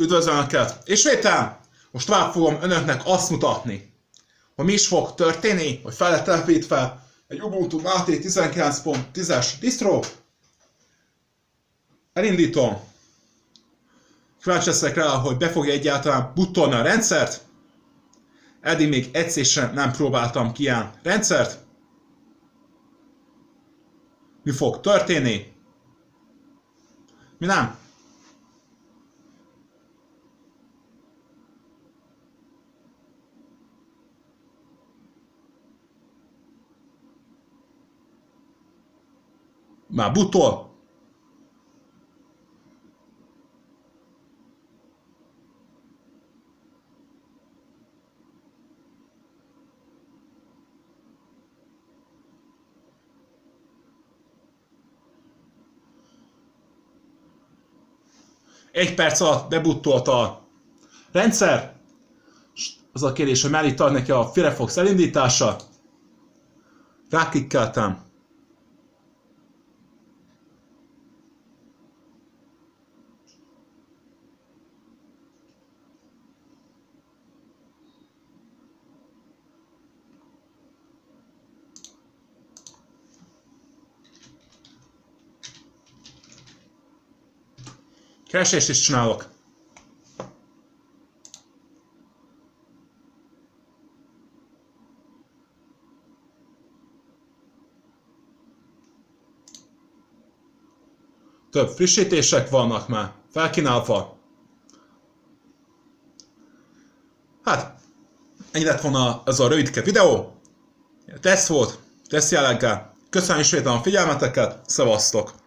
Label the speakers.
Speaker 1: Üdvözlöm Önöket! Ismétel! Most tovább fogom Önöknek azt mutatni, hogy mi is fog történni, hogy fel lett telepítve egy Ubuntu AT 19.10-es distro. Elindítom. Kíváncsi leszek rá, hogy be fogja egyáltalán buttolni a rendszert. Eddig még egyszer sem nem próbáltam ki ilyen rendszert. Mi fog történni? Mi nem? Már butol. Egy perc alatt bebuttolt a rendszer. Az a kérdés, hogy mellé tart neki a Firefox elindítása. Ráklikkeltem. Keresést is csinálok. Több frissítések vannak már felkínálva. Hát, ennyi lett volna ez a rövidke videó. Teszt volt, teszt jelleggel. Köszönöm ismételem a figyelmeteket, szevasztok!